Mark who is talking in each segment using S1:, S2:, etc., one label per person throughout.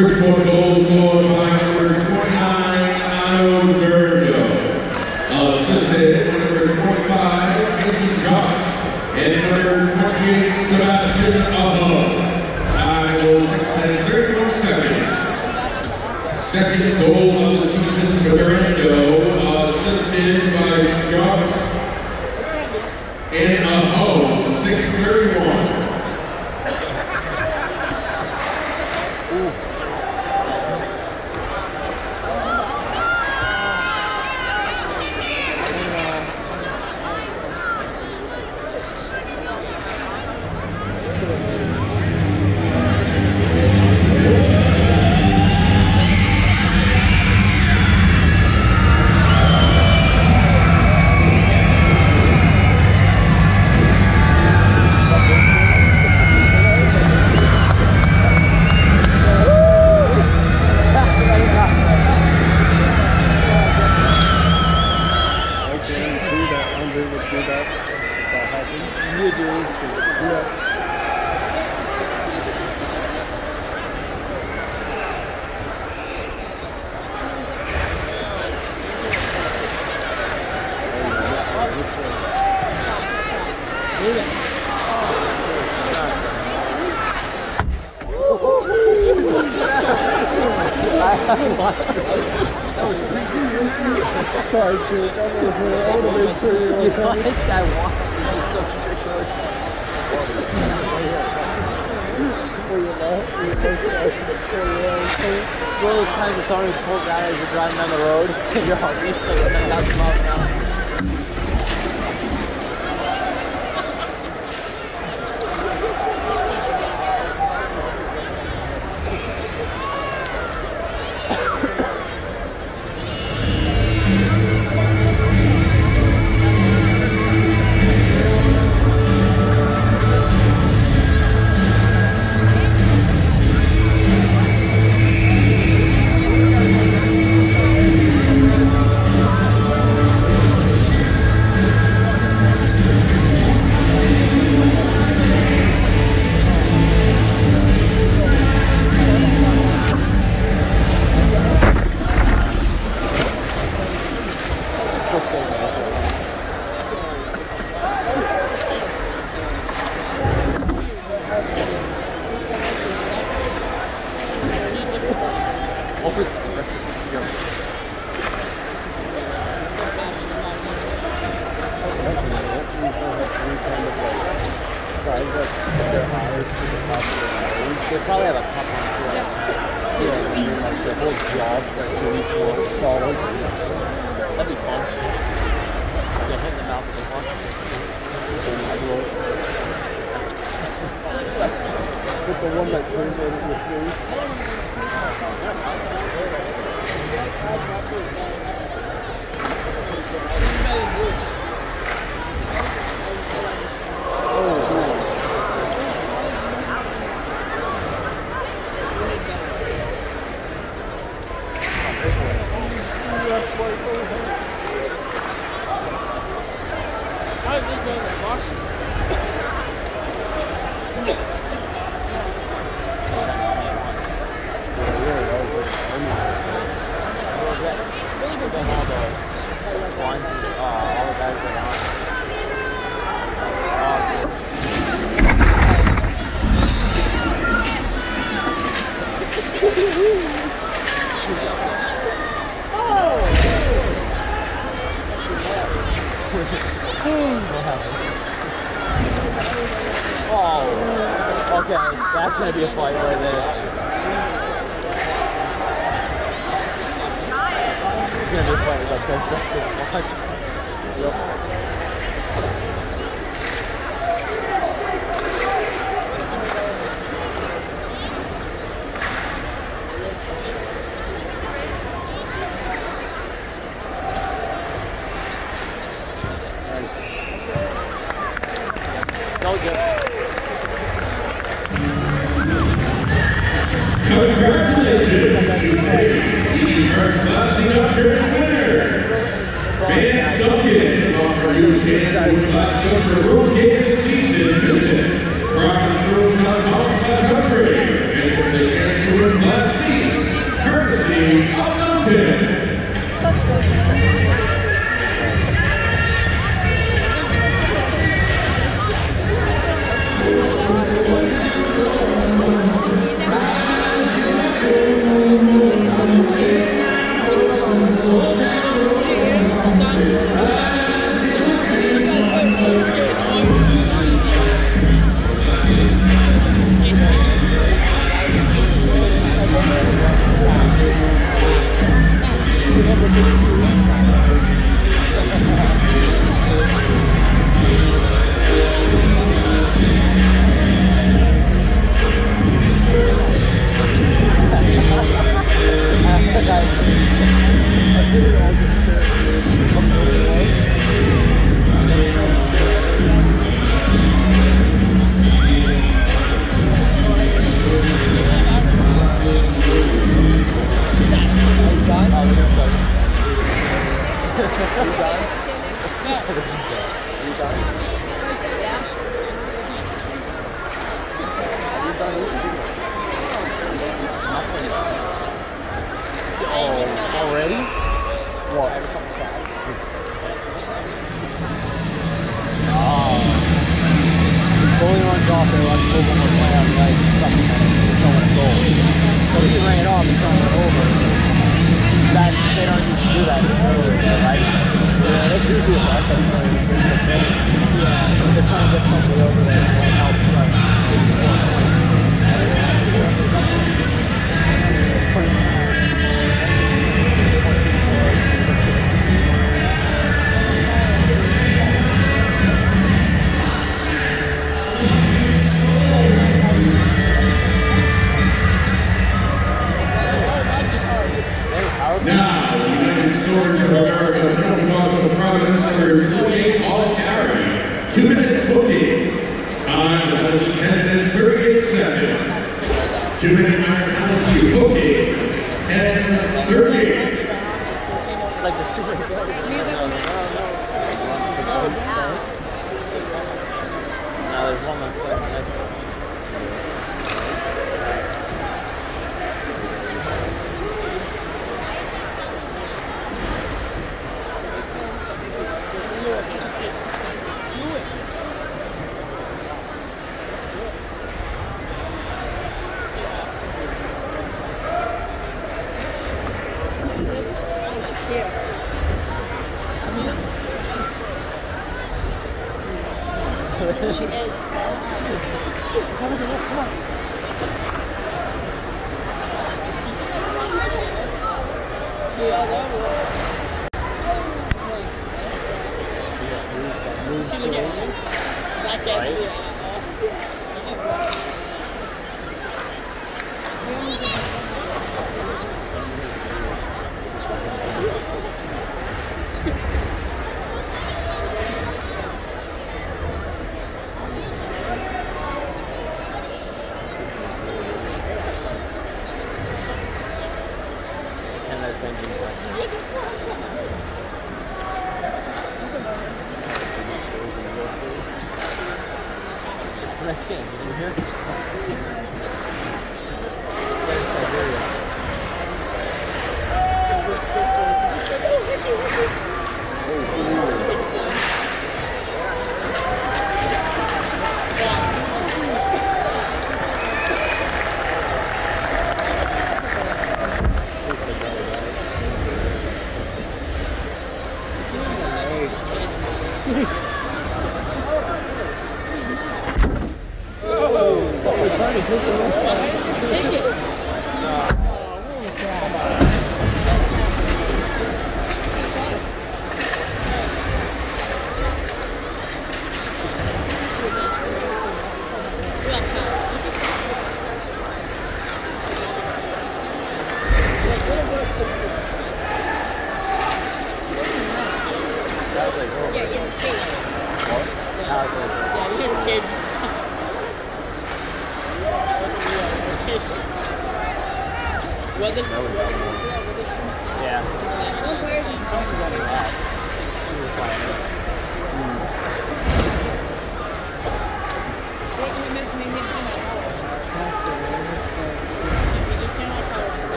S1: Bridgeport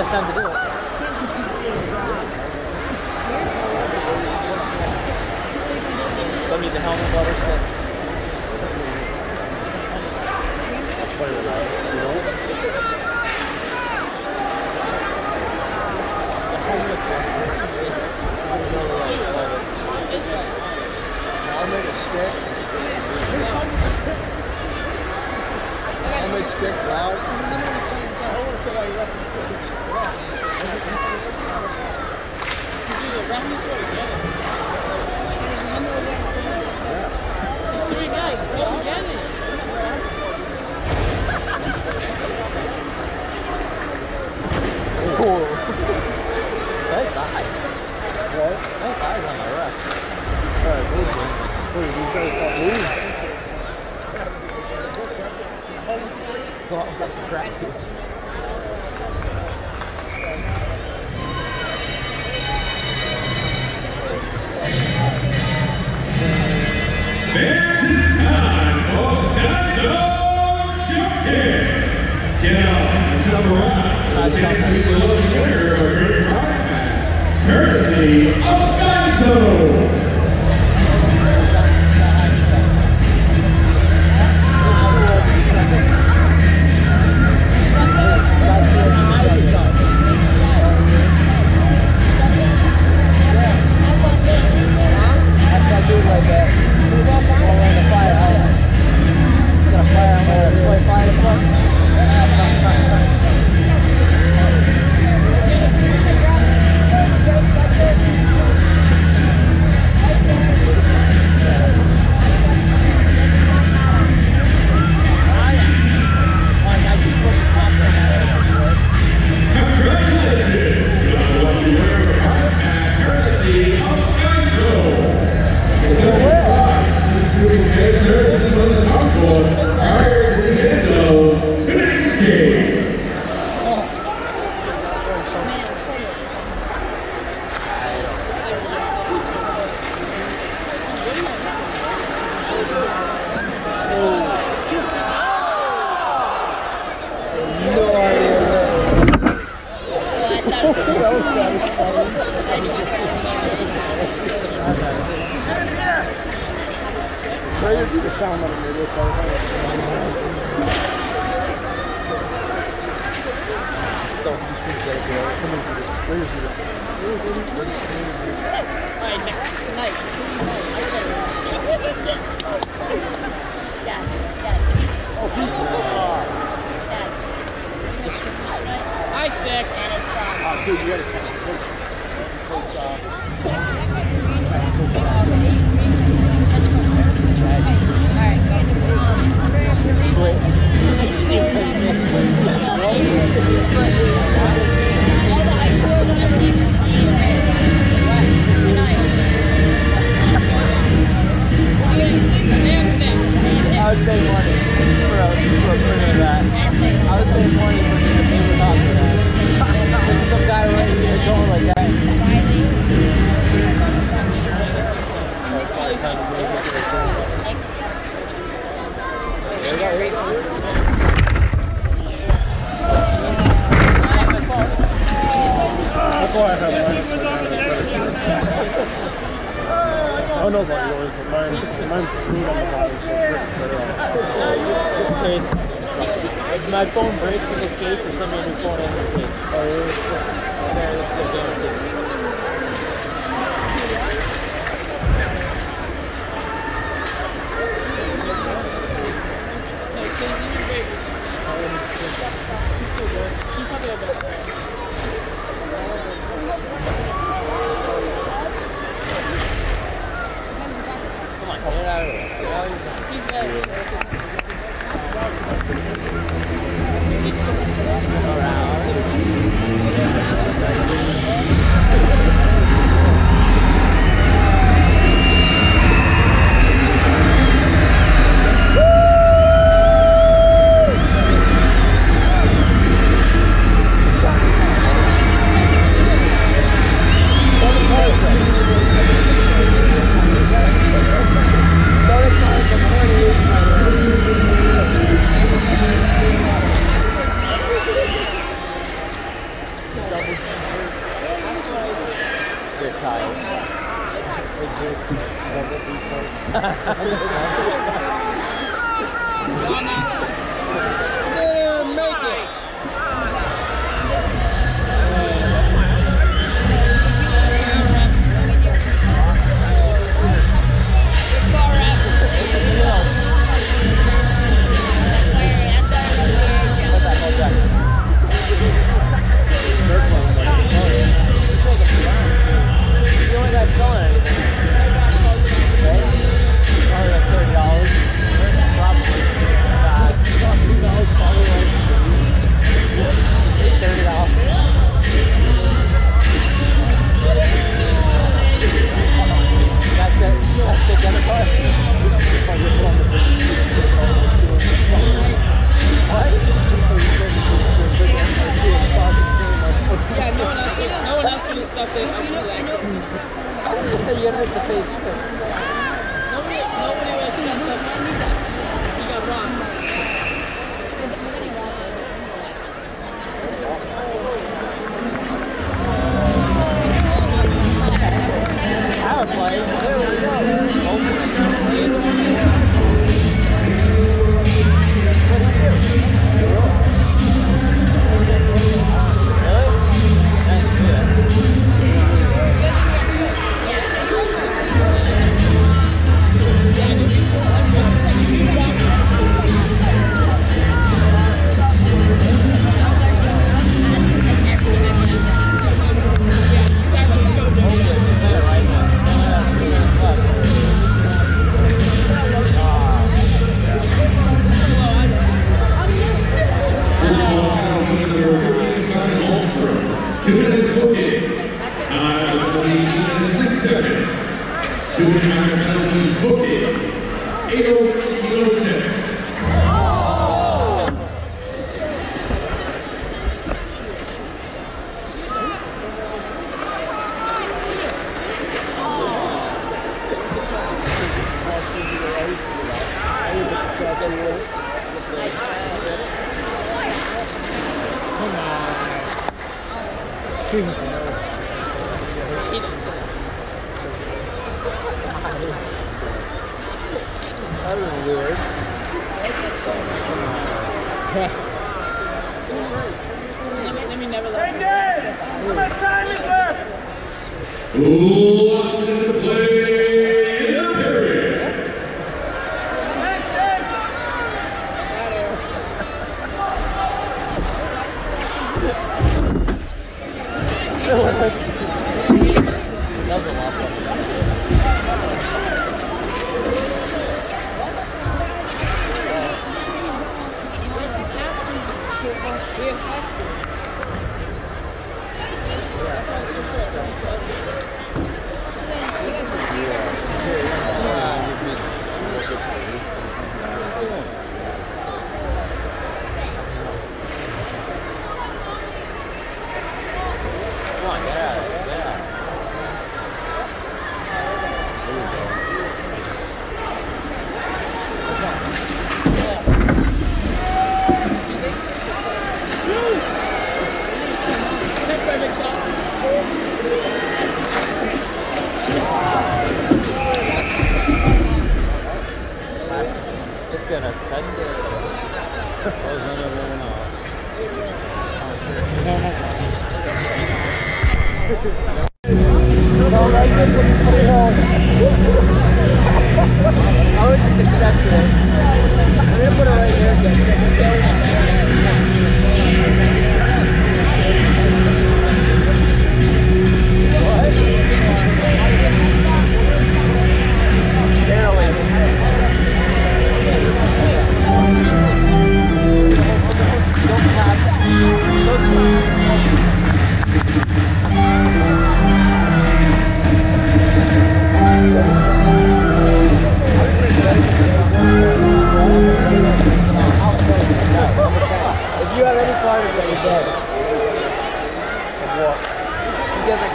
S1: Best time to do it.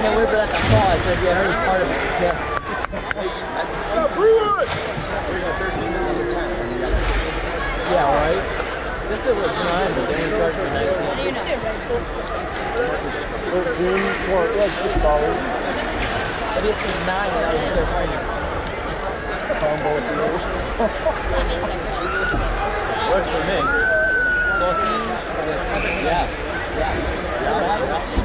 S1: Can't wait for that to fall. I said if you have part of it, you're dead. Yeah, right? This is what's nine, but then we charge for 19.
S2: What do you know?
S3: Thirteen, four, yeah, six dollars.
S1: But this is nine, and I was still fighting.
S3: Combo with the.
S1: Works for me. Sausage? Yeah. Yeah.
S3: yeah. Yeah.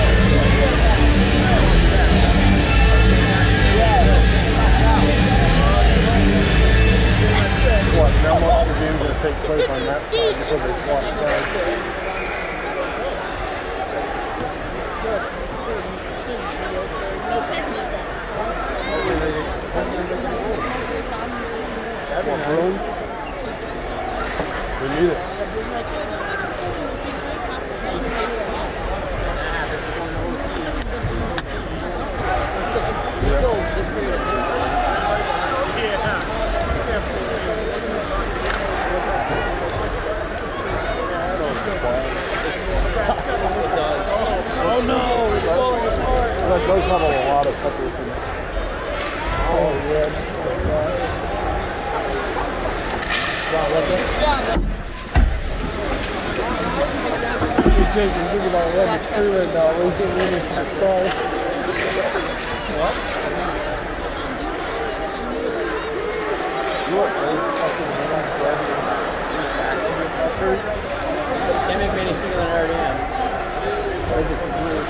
S3: now games are going to take place on that side because they swap sides. Room? We need it.
S1: Oh no, it's falling apart.
S3: That does have a lot of peppers in it. Oh, yeah. You take and think about what the screw right now. We can really start.
S1: Can't make me any bigger than I already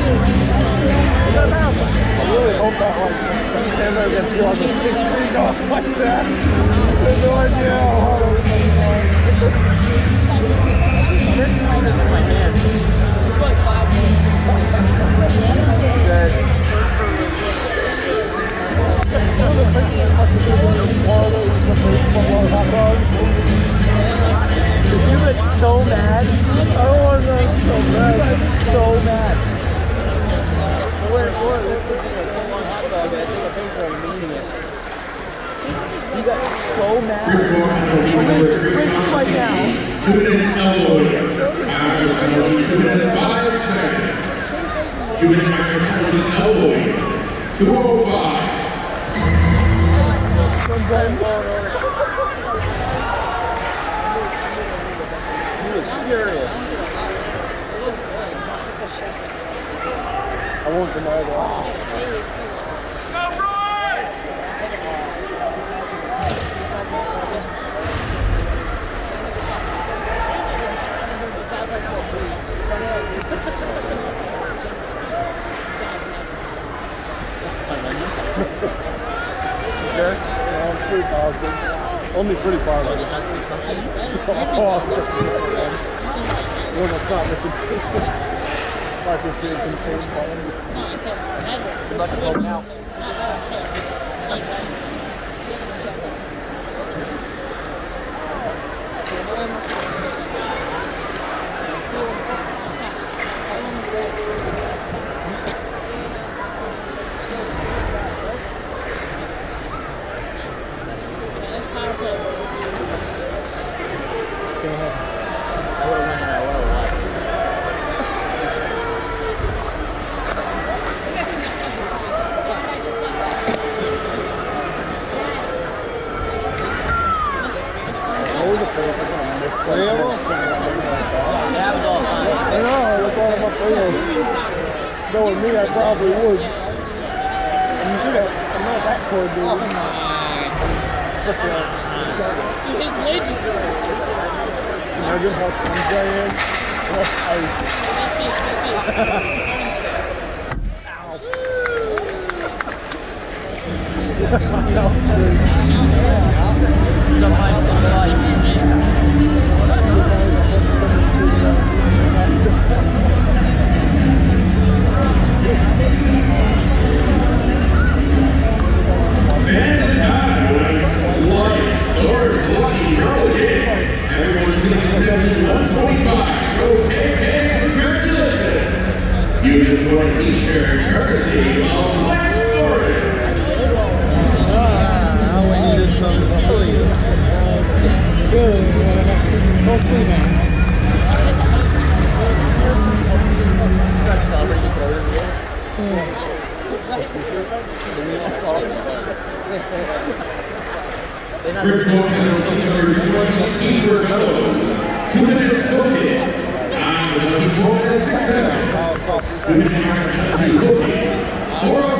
S3: I really hope that like Nintendo gets you on the street like that. I
S1: have no
S3: idea how
S4: Four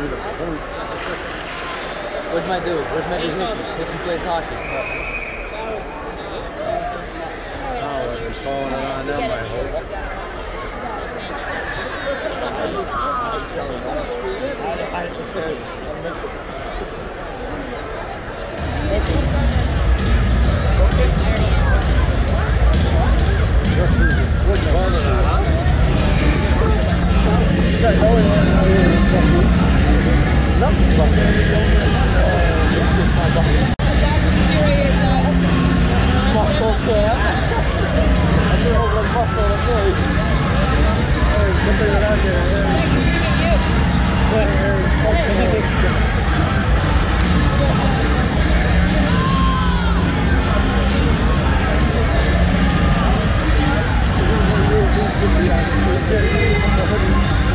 S1: Where's my dude? Where's my dude? Hickey? Hickey plays hockey.
S3: Oh, it's falling around them, I hope.
S1: Muscle cam. I threw over the muscle of me. Don't buy it. Don't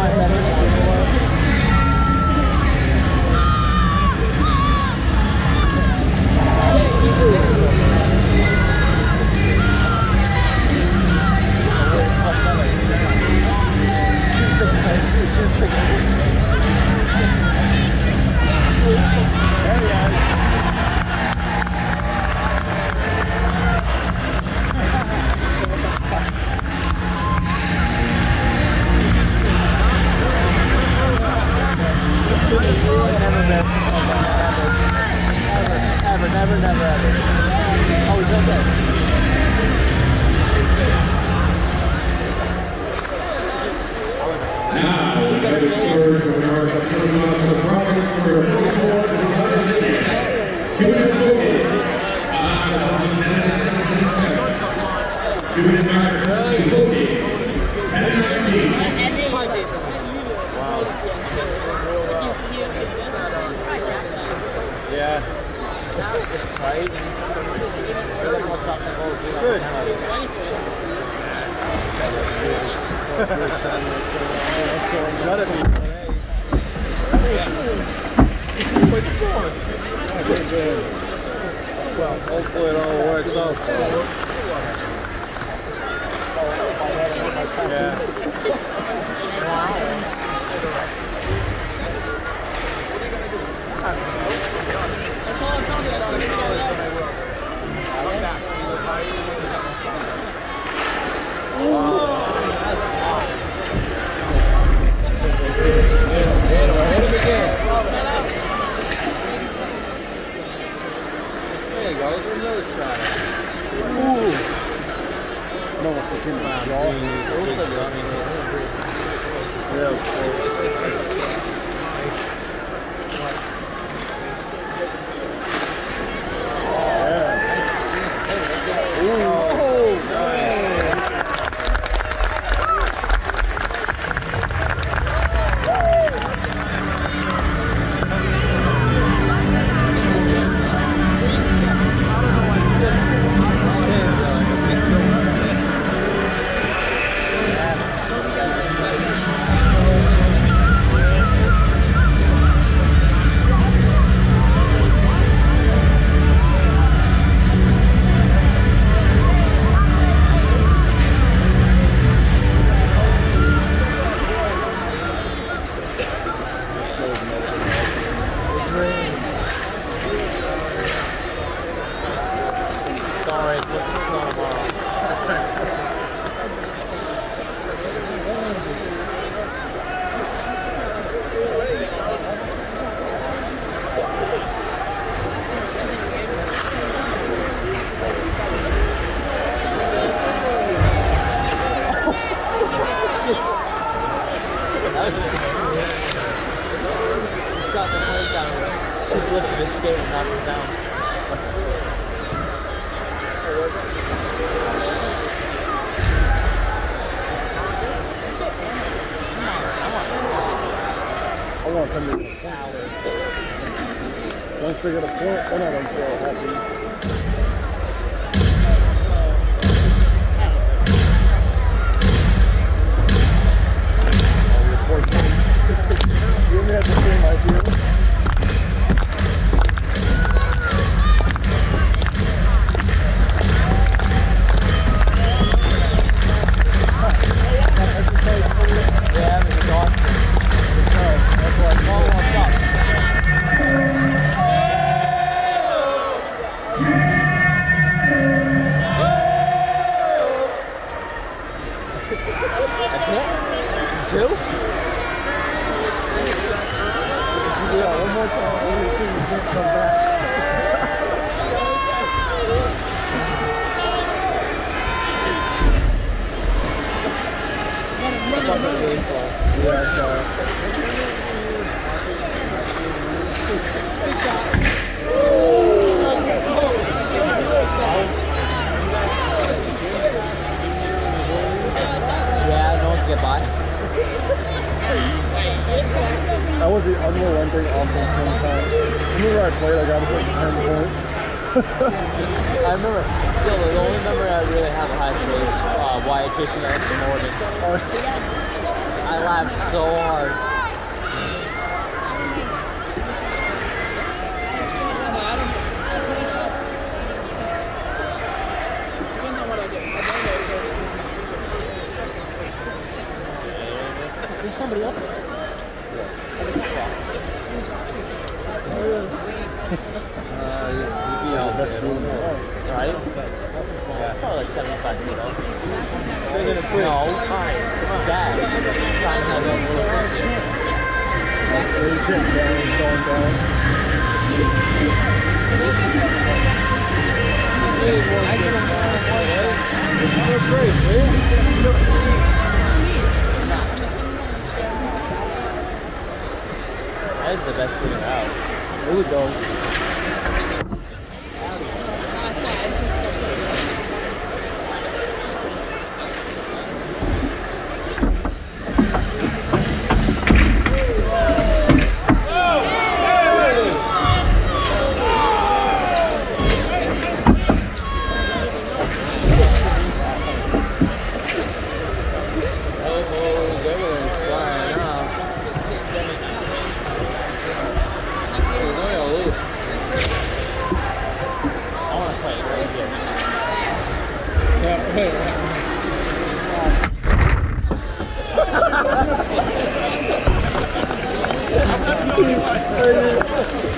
S1: buy that. Ever, never, never. Oh.
S4: Now, we Marshal Providence, for 44, Josiah Hickey. Two minutes voting. I, Lieutenant Seventeen Two minute marker, County voting. Ten
S3: fantastic,
S1: right? And
S3: sometimes it's very well thought that oh, you
S1: know, good. These guys are good. But still, well, hopefully it
S3: all
S1: works out.
S3: Yeah. Wow.
S1: Yeah.
S3: That
S1: is the best thing in the house.
S4: Ooh, though.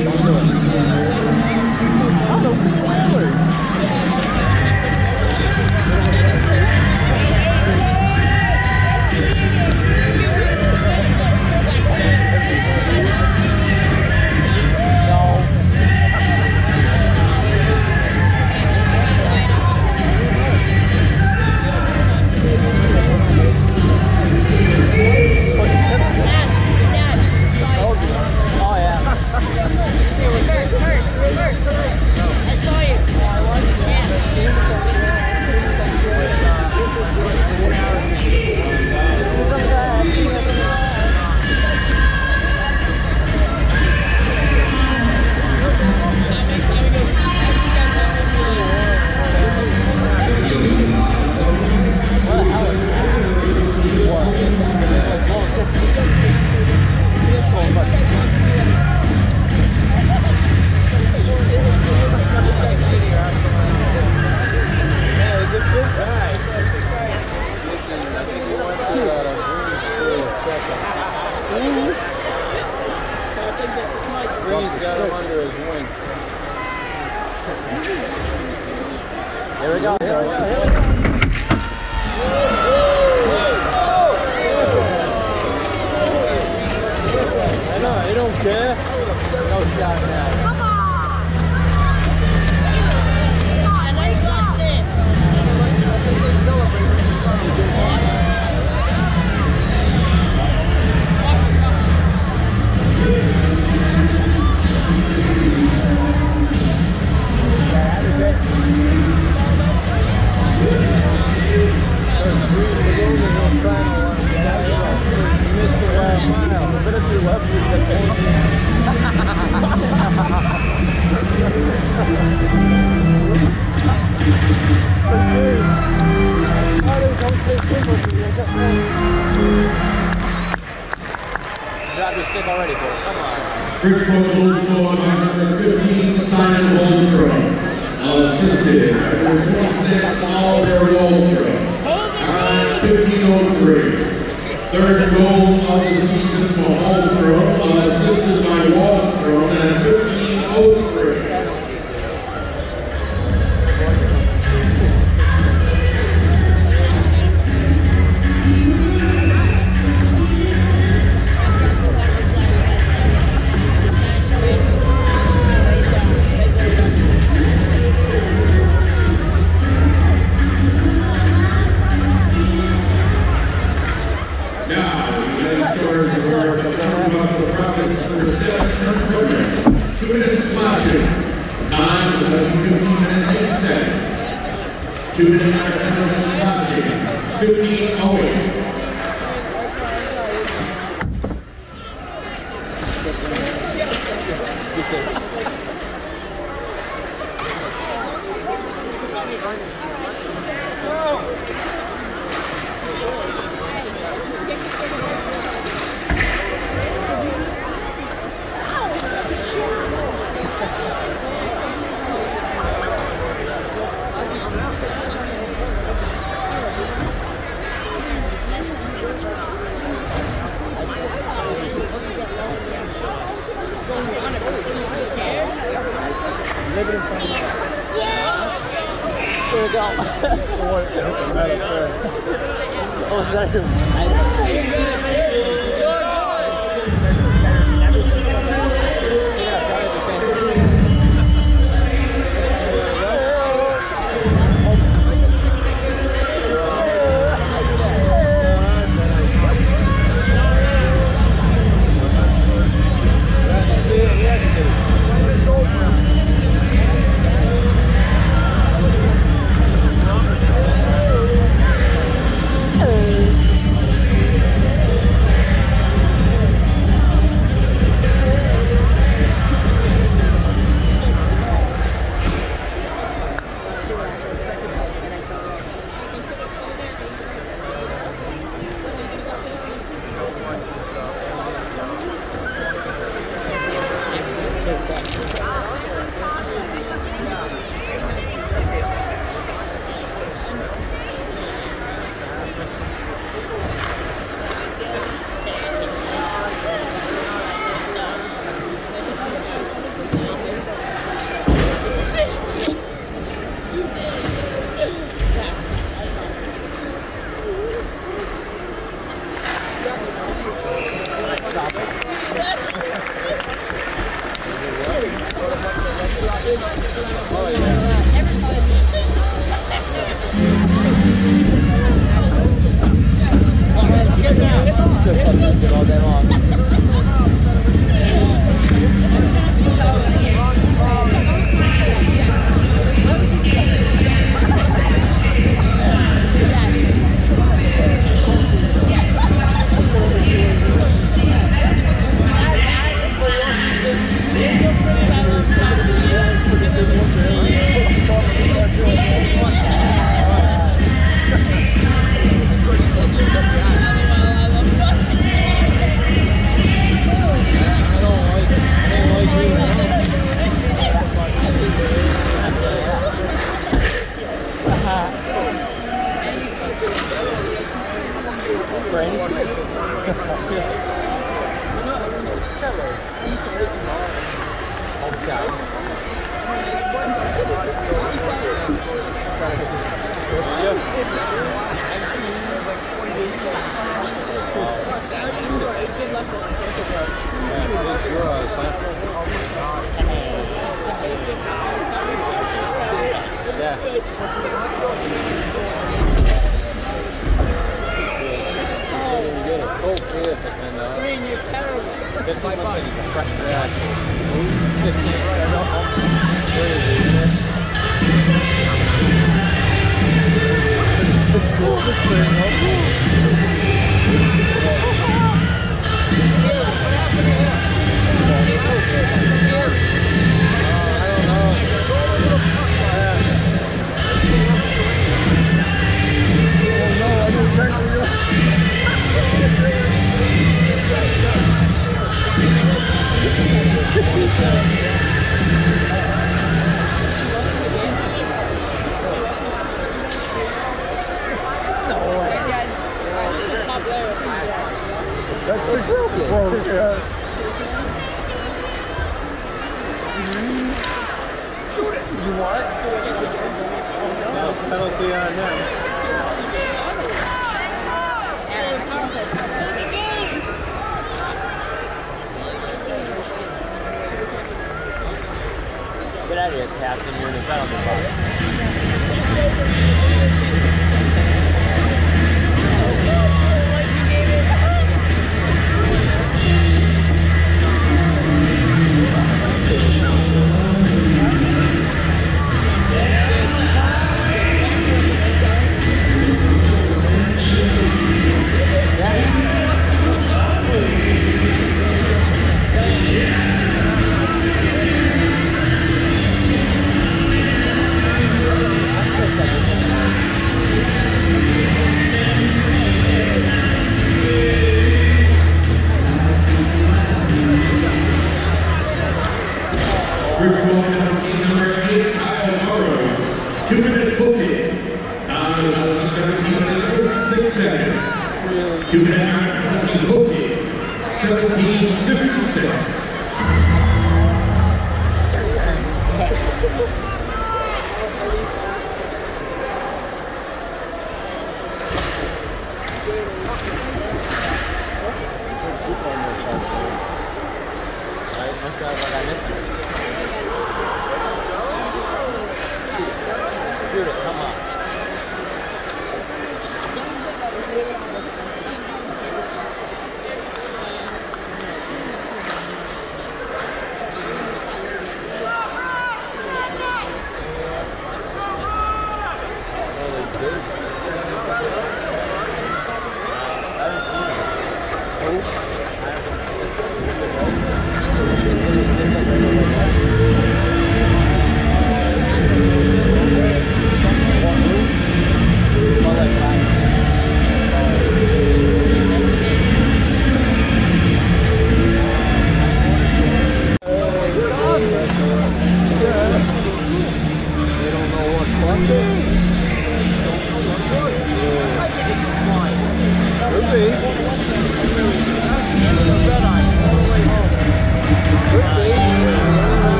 S4: Oh,
S5: He's got him under his wing.
S4: Here we go. Here we go. Here we go.
S5: I know, he don't care.
S4: No shot now.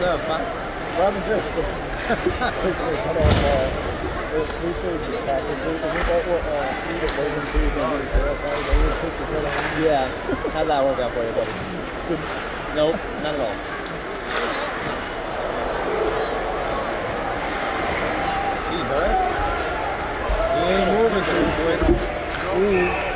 S1: stuff.
S3: Yeah. How'd that work out for you, buddy? nope, not at all.
S1: He hurt? He ain't moving too quick.
S3: Ooh.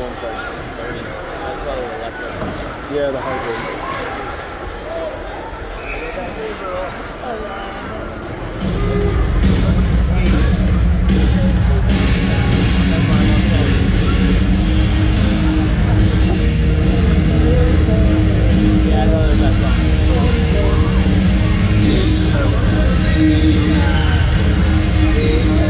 S3: one's like 30. The
S5: left one. Yeah,
S3: the
S1: hybrid.
S3: Oh. Yeah.